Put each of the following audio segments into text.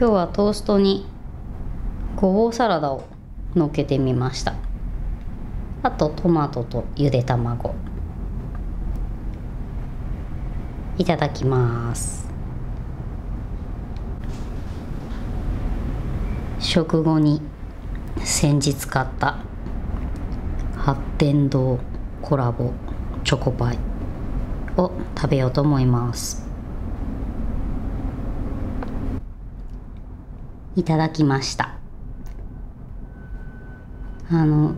今日はトーストにごぼうサラダをのっけてみました。あとトマトとゆで卵。いただきます。食後に先日買った発展堂コラボチョコパイを食べようと思います。いただきました。あの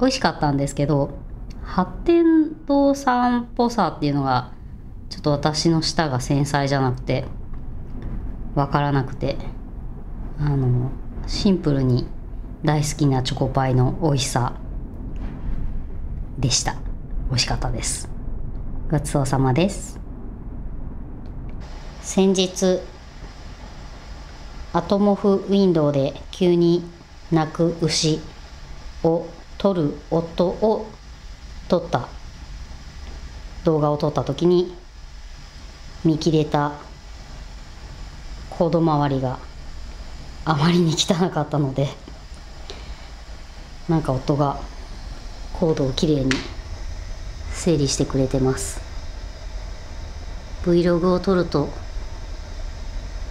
美味しかったんですけど発展堂さんっぽさっていうのがちょっと私の舌が繊細じゃなくて分からなくてあのシンプルに大好きなチョコパイの美味しさでした。美味しかったです。ごちそうさまです。先日アトモフウィンドウで急に泣く牛を撮る夫を撮った動画を撮った時に見切れたコード周りがあまりに汚かったので なんか夫がコードをきれいに整理してくれてます。Vlog を撮ると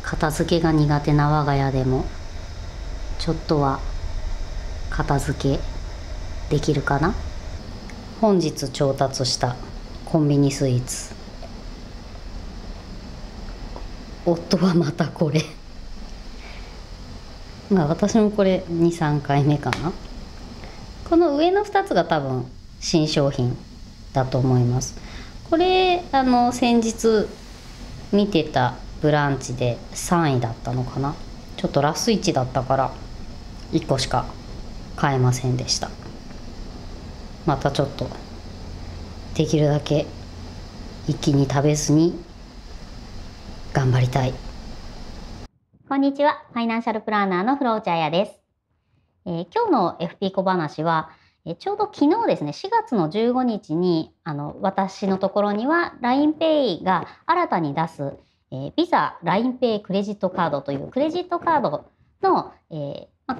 片付けが苦手な我が家でもちょっとは片付けできるかな？本日調達したコンビニスイーツ。夫はまたこれ。まあ私もこれ23回目かな。この上の2つが多分新商品だと思います。これあの先日見てたブランチで3位だったのかな？ちょっとラス1だったから1個しか買えませんでした。またちょっとできるだけ一気に食べずに頑張りたい。こんにちは。ファイナンシャルプランナーのフローチャーヤです、えー、今日の FP 小話はえちょうど昨日ですね4月の15日にあの私のところには LINEPay が新たに出すえー、ビザ、LINEPay クレジットカードというクレジットカードの、えーま、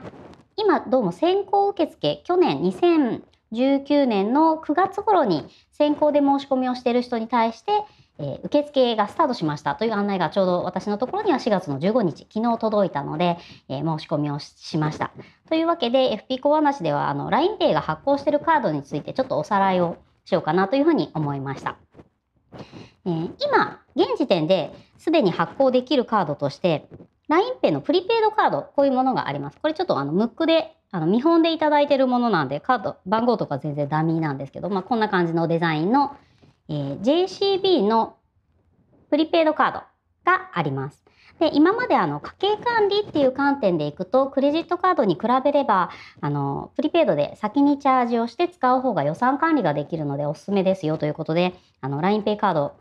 今どうも先行受付、去年2019年の9月頃に先行で申し込みをしている人に対して、えー、受付がスタートしましたという案内がちょうど私のところには4月の15日、昨日届いたので、えー、申し込みをしました。というわけで FP 小話ではあの LINEPay が発行しているカードについてちょっとおさらいをしようかなというふうに思いました。えー、今、現時点ですでに発行できるカードとして、LINEPay のプリペイドカード、こういうものがあります。これちょっとあの、ムックで、あの、見本でいただいてるものなんで、カード、番号とか全然ダミーなんですけど、まあ、こんな感じのデザインの、えー、JCB のプリペイドカードがあります。で今まであの家計管理っていう観点でいくとクレジットカードに比べればあのプリペイドで先にチャージをして使う方が予算管理ができるのでおすすめですよということで LINEPay カード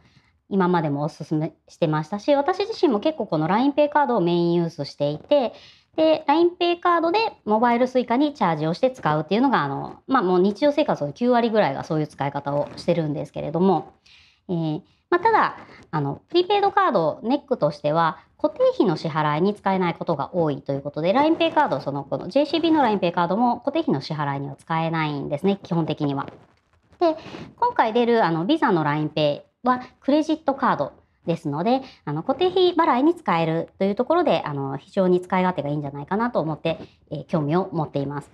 今までもおすすめしてましたし私自身も結構この LINEPay カードをメインユースしていてで LINEPay カードでモバイル Suica にチャージをして使うっていうのがあの、まあ、もう日常生活の9割ぐらいがそういう使い方をしてるんですけれども、えーまあ、ただあのプリペイドカードネックとしては固定費の支払いに使えないことが多いということで LINEPay カードそのこの JCB の LINEPay カードも固定費の支払いには使えないんですね基本的には。で今回出るあの Visa の l i n e イはクレジットカードですのであの固定費払いに使えるというところであの非常に使い勝手がいいんじゃないかなと思って、えー、興味を持っています。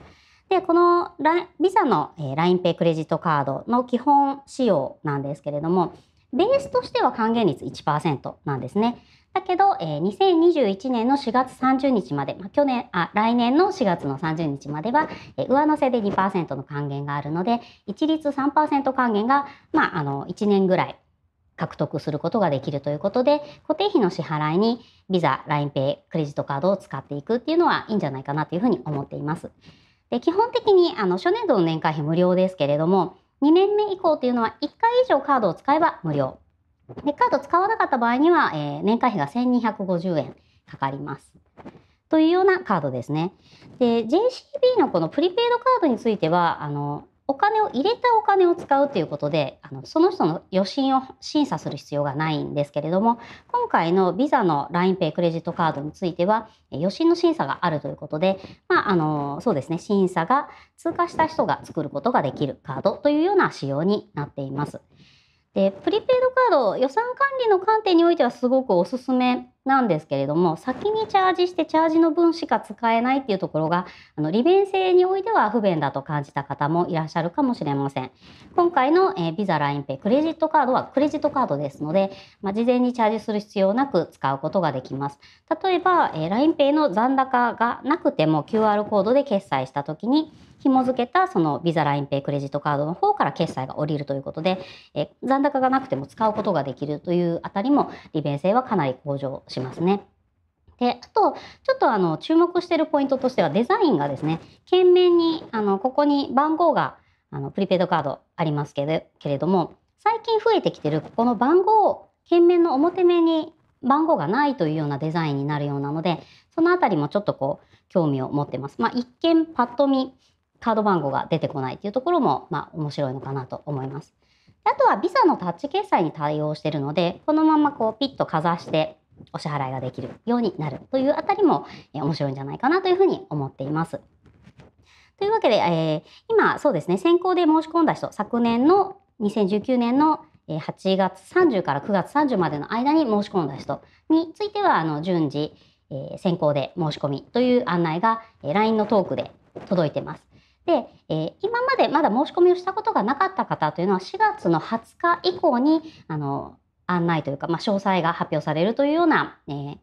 で、この Visa の LINEPay クレジットカードの基本仕様なんですけれども、ベースとしては還元率1%なんですね。だけど、えー、2021年の4月30日まで、まあ、去年、あ、来年の4月の30日までは、えー、上乗せで2%の還元があるので、一律3%還元が、まあ、あの、1年ぐらい獲得することができるということで、固定費の支払いに Visa、LINEPay、クレジットカードを使っていくっていうのはいいんじゃないかなというふうに思っています。で基本的にあの初年度の年会費無料ですけれども、2年目以降というのは1回以上カードを使えば無料。でカード使わなかった場合には、えー、年会費が1250円かかります。というようなカードですね。で、JCB のこのプリペイドカードについては、あの、お金を入れたお金を使うということであのその人の余震を審査する必要がないんですけれども今回のビザの LINEPay クレジットカードについては余震の審査があるということで、まあ、あのそうですね審査が通過した人が作ることができるカードというような仕様になっています。でプリペイドカード予算管理の観点においてはすごくおすすめなんですけれども先にチャージしてチャージの分しか使えないっていうところがあの利便性においては不便だと感じた方もいらっしゃるかもしれません。今回の、えー、ビザ LINEPay クレジットカードはクレジットカードですので、まあ、事前にチャージする必要なく使うことができます。例えば、えー、LINEPay の残高がなくても QR コードで決済した時に紐付けたそのビザ LINEPay クレジットカードの方から決済が降りるということで、えー、残高がなくても使うことができるというあたりも利便性はかなり向上ししますね。であとちょっとあの注目してるポイントとしてはデザインがですね券面にあのここに番号があのプリペイドカードありますけれけれども最近増えてきてるこの番号券面の表面に番号がないというようなデザインになるようなのでそのあたりもちょっとこう興味を持ってます。まあ、一見パッと見カード番号が出てこないっていうところもまあ面白いのかなと思います。あとはビザのタッチ決済に対応してるのでこのままこうピッとかざしてお支払いができるようになるというあたりも、え面白いんじゃないかなというふうに思っています。というわけで、えー、今そうですね先行で申し込んだ人昨年の2019年の8月30から9月30までの間に申し込んだ人についてはあの順次、えー、先行で申し込みという案内が、えー、LINE のトークで届いてます。で、えー、今までまだ申し込みをしたことがなかった方というのは4月の20日以降にあの案内というか、まあ、詳細が発表されるというような、えー、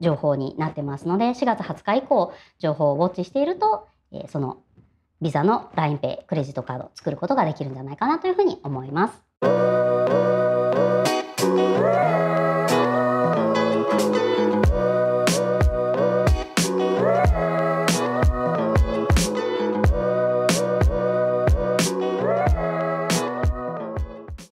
情報になってますので4月20日以降情報をウォッチしていると、えー、そのビザの LINEPay クレジットカードを作ることができるんじゃないかなというふうに思います。